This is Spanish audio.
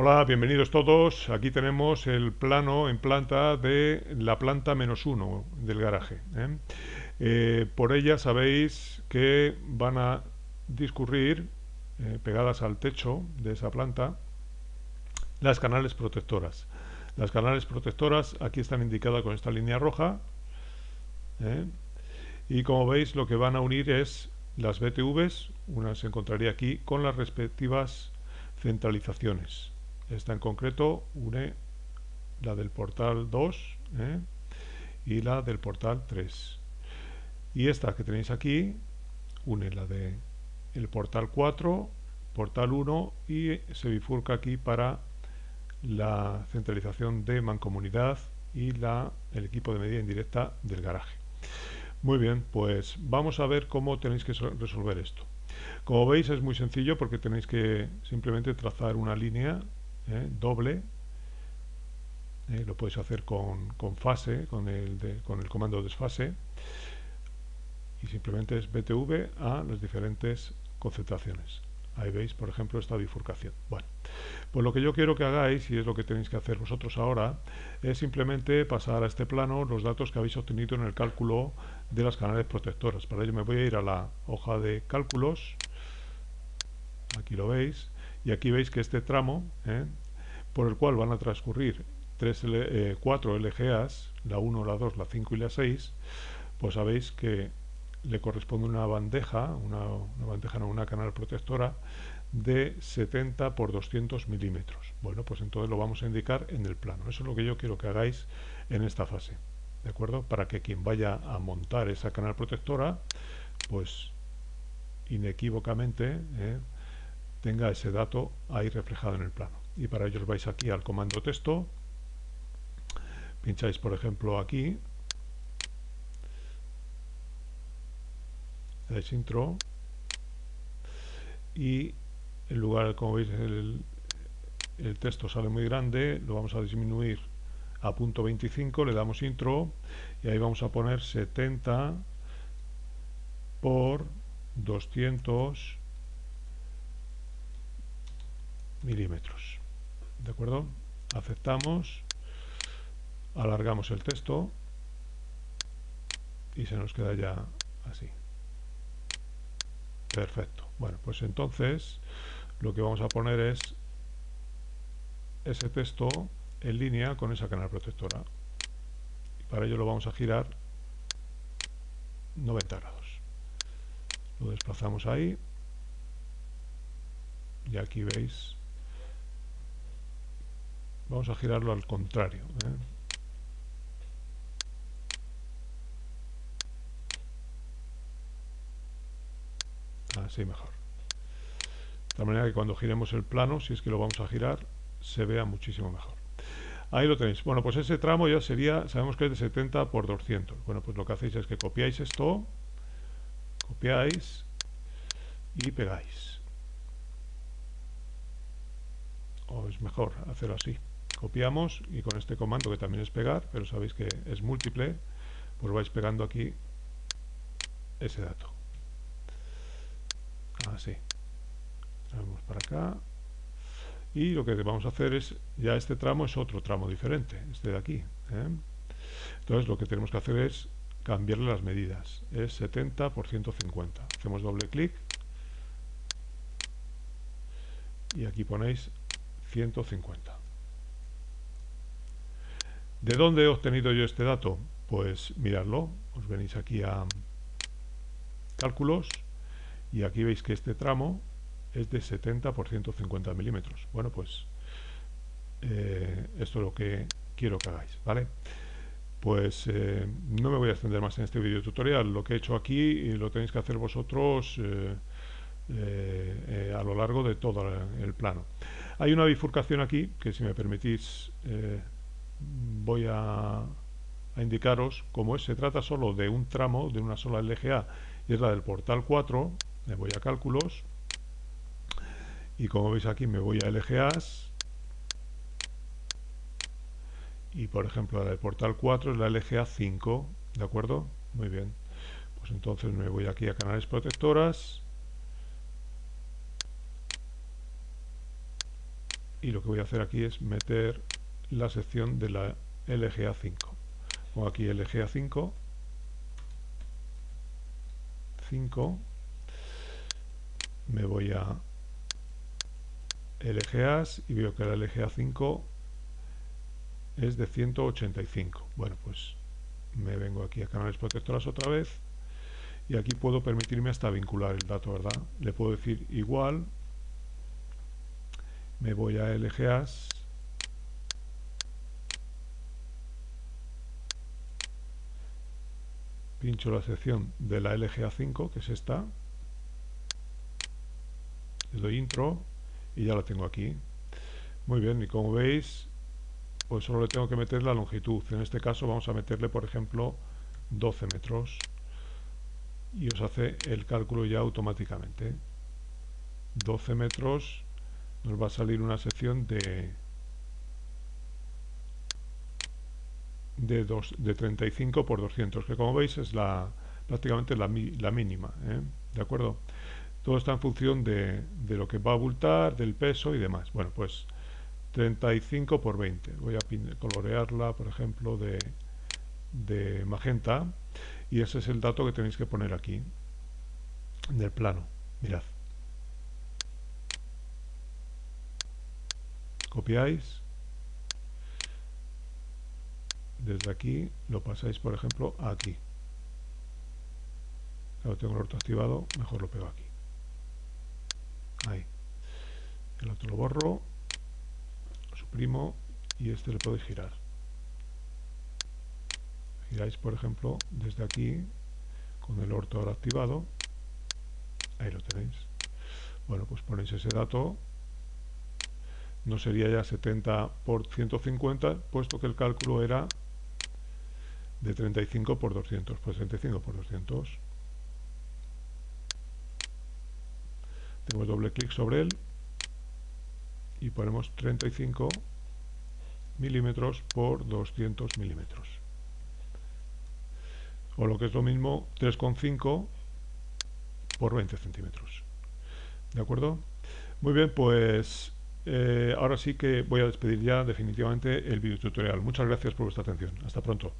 Hola, bienvenidos todos. Aquí tenemos el plano en planta de la planta menos uno del garaje. ¿eh? Eh, por ella sabéis que van a discurrir, eh, pegadas al techo de esa planta, las canales protectoras. Las canales protectoras aquí están indicadas con esta línea roja. Y como veis lo que van a unir es las BTVs, una se encontraría aquí, con las respectivas centralizaciones. Esta en concreto une la del portal 2 ¿eh? y la del portal 3. Y esta que tenéis aquí une la de el portal 4, portal 1 y se bifurca aquí para la centralización de mancomunidad y la, el equipo de medida indirecta del garaje. Muy bien, pues vamos a ver cómo tenéis que resolver esto. Como veis es muy sencillo porque tenéis que simplemente trazar una línea ¿eh? doble. ¿eh? lo podéis hacer con, fase, con el, con el comando desfase. Y simplemente es BTV a las diferentes concentraciones. Ahí veis, por ejemplo, esta bifurcación. Bueno, pues lo que yo quiero que hagáis, y es lo que tenéis que hacer vosotros ahora, es simplemente pasar a este plano los datos que habéis obtenido en el cálculo de las canales protectoras. Para ello me voy a ir a la hoja de cálculos, aquí lo veis, y aquí veis que este tramo, ¿eh? por el cual van a transcurrir 3 eh, 4 LGAs, la 1, la 2, la 5 y la 6, pues sabéis que le corresponde una bandeja, una, una bandeja, no, una canal protectora de 70 por 200 milímetros. Bueno, pues entonces lo vamos a indicar en el plano. Eso es lo que yo quiero que hagáis en esta fase. ¿De acuerdo? Para que quien vaya a montar esa canal protectora, pues inequívocamente eh, tenga ese dato ahí reflejado en el plano. Y para ello os vais aquí al comando texto, pincháis por ejemplo aquí, dais intro. Y en lugar, como veis, el, el texto sale muy grande, lo vamos a disminuir a punto 25, le damos intro. Y ahí vamos a poner 70 por 200 milímetros. ¿De acuerdo? Aceptamos, alargamos el texto y se nos queda ya así. Perfecto. Bueno, pues entonces lo que vamos a poner es ese texto en línea con esa canal protectora. Y para ello lo vamos a girar 90 grados. Lo desplazamos ahí y aquí veis Vamos a girarlo al contrario. ¿eh? Así mejor. De tal manera que cuando giremos el plano, si es que lo vamos a girar, se vea muchísimo mejor. Ahí lo tenéis. Bueno, pues ese tramo ya sería, sabemos que es de 70 por 200. Bueno, pues lo que hacéis es que copiáis esto, copiáis y pegáis. O es mejor hacerlo así copiamos y con este comando que también es pegar, pero sabéis que es múltiple, pues vais pegando aquí ese dato. Así. Traemos para acá. Y lo que vamos a hacer es, ya este tramo es otro tramo diferente, este de aquí. ¿eh? Entonces lo que tenemos que hacer es cambiarle las medidas. Es 70 por 150. Hacemos doble clic. Y aquí ponéis 150. ¿De dónde he obtenido yo este dato? Pues miradlo, os venís aquí a cálculos y aquí veis que este tramo es de 70 por 150 milímetros. Bueno, pues eh, esto es lo que quiero que hagáis, ¿vale? Pues eh, no me voy a extender más en este vídeo tutorial. Lo que he hecho aquí lo tenéis que hacer vosotros eh, a lo largo de todo el plano. Hay una bifurcación aquí que si me permitís voy a, indicaros, como es, se trata solo de un tramo, de una sola LGA, y es la del portal 4, me voy a cálculos, y como veis aquí me voy a LGAs, y por ejemplo la del portal 4 es la LGA 5, ¿de acuerdo? Muy bien, pues entonces me voy aquí a canales protectoras, y lo que voy a hacer aquí es meter la sección de la LGA 5 pongo aquí LGA 5 5 me voy a LGAs y veo que la LGA 5 es de 185 bueno pues me vengo aquí a canales protectoras otra vez y aquí puedo permitirme hasta vincular el dato verdad le puedo decir igual me voy a LGAs pincho la sección de la LGA5 que es esta. Le doy intro y ya la tengo aquí. Muy bien y como veis pues solo le tengo que meter la longitud. En este caso vamos a meterle por ejemplo 12 metros. Y os hace el cálculo ya automáticamente. 12 metros nos va a salir una sección de de, dos, de 35 por 200 que como veis es la prácticamente la, la mínima ¿eh? de acuerdo todo está en función de, de, lo que va a abultar del peso y demás. Bueno pues 35 por 20 voy a colorearla por ejemplo de, de magenta. Y ese es el dato que tenéis que poner aquí en el plano. Mirad. Copiáis desde aquí lo pasáis por ejemplo aquí. Ahora tengo el orto activado mejor lo pego aquí. Ahí. El otro lo borro lo suprimo y este lo podéis girar. Giráis por ejemplo desde aquí con el orto ahora activado. Ahí lo tenéis. Bueno pues ponéis ese dato. No sería ya 70 por 150 puesto que el cálculo era de 35 por 200 pues 35 por 200 tenemos doble clic sobre él y ponemos 35 milímetros por 200 milímetros. O lo que es lo mismo 3,5 por 20 centímetros. De acuerdo muy bien pues eh, ahora sí que voy a despedir ya definitivamente el video tutorial muchas gracias por vuestra atención. Hasta pronto